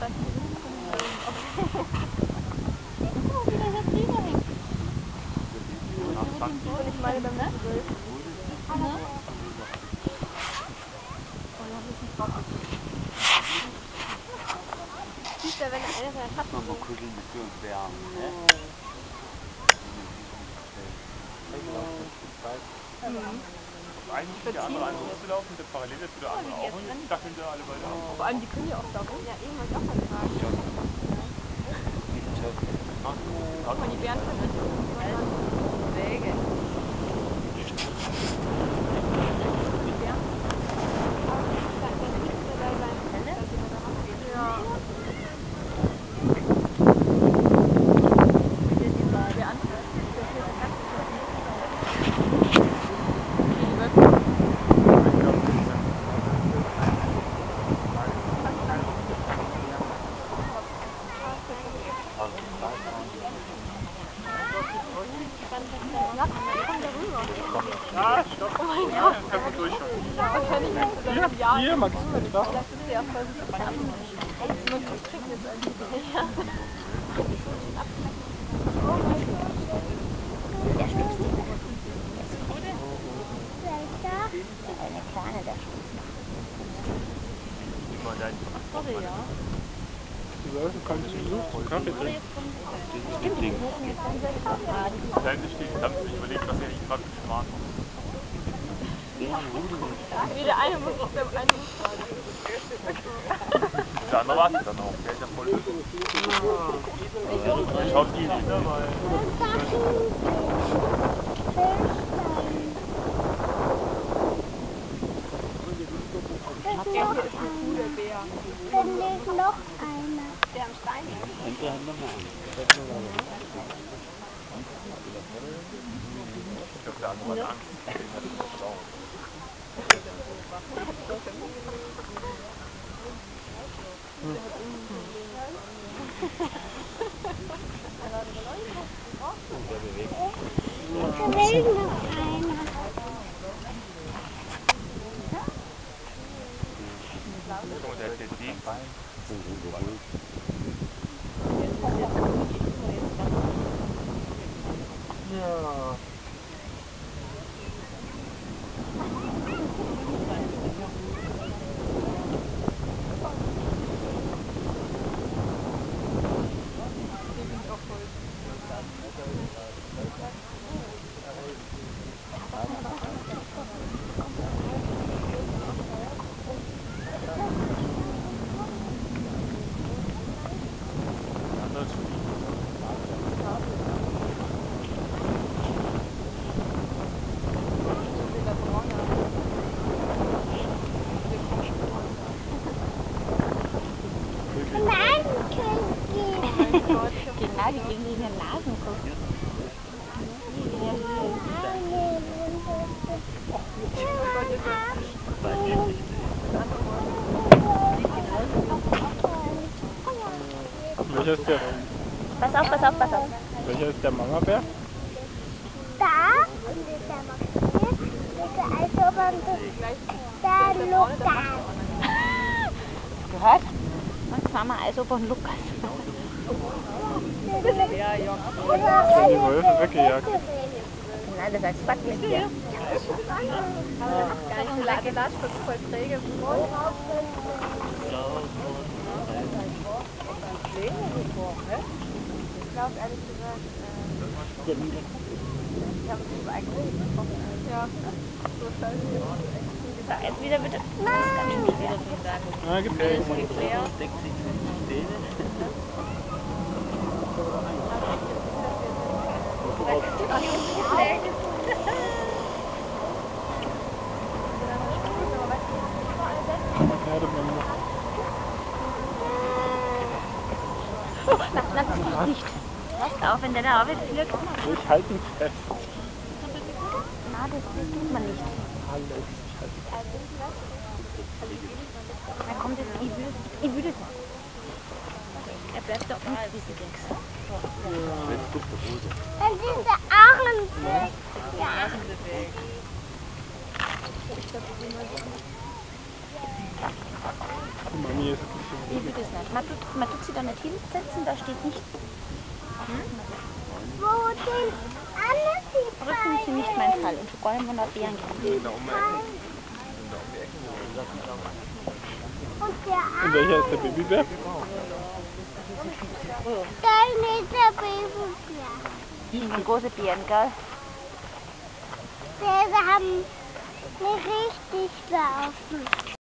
Guck, wie der da drüber hängt. Und ich meine beim Visuell. Ne? Oh, wir haben das nicht drauf. Siehst du, wenn einer seiner Schatten Mal so... kuscheln mit so einem Wärmen, ne? Mhm. Eigentlich fängt der andere an und der parallel dazu der andere auch und jetzt dackeln da alle beide ab. Vor allem, die können ja auch da rum. Ja, eben wollte ich auch mal fragen. Guck mal, die Bären können sich immer gar nicht... Wege. Ja. Der andere, der ist jetzt ganz Die Wölfe. Ja. Ja, stopp. Oh mein Gott. Kein Problem durch schon. Wahrscheinlich kannst du dann im Jahr hier, Max, da. Vielleicht ist der voll Man kriegt jetzt eigentlich. Ja. Oh mein Gott. Der stupst dich weg. Eine kleine, der stupst deinen Sorry, ja. Die Wölfe kommen zu Besuch zum Kaffee trinken. Stimmt, die hoch jetzt an sich. Ah, die Da hinten steht, da haben sie sich überlegt, was sie eigentlich gerade für machen. Nee, der eine muss, der eine muss Der andere wartet dann auch, der ist ja voll. Der schaut viel hinter, weil. Der hier ist eine Kuh, der Bär. Dann lebt noch einer. Da will noch. Guck mal, der hat jetzt die. Ja. Die sind auch voll. Der andere ist schon So dieser braune. Nein, Oh mein Gott, ich hab Genau, die gegen die Nasen gucken. Welcher ist der, Pass auf, pass auf, pass auf. welcher ist der Mamabär? Da ist der Max. Also man da Lukas. Gehört? Und Mama Eisober und Lukas. Ja, ja. Haben die Wölfe weggejagt. Nein, das heißt Quatsch mit dir. Aber der macht gar nicht so lange. Latsch wird voll träge. Ich glaube ehrlich gesagt, äh, ich habe es eigentlich getroffen. Ja, so scheiße. So, jetzt wieder bitte. Schwer. Ah, Mama. Na, na, zieh dich nicht. Passt auf, wenn der da runterfliegt. Ich halte ihn fest. Na, das tut man nicht. Alles. Dann kommt jetzt Ibis, Ibis. Er bleibt doch nicht diese Gangster. Dann sind der Arm weg. Ja. Mami ist nicht so gut. Ibis nicht. Man tut, man tut sie da nicht hinsetzen, da steht nicht. Hm? Wo denn? Alles ist nicht mein Fall. Und vor allem, wenn er Bären geht. Und welcher ist der Babybär? Dein ist der Babybär. Riesengroße Bären, gell? Bären haben nicht richtig laufen.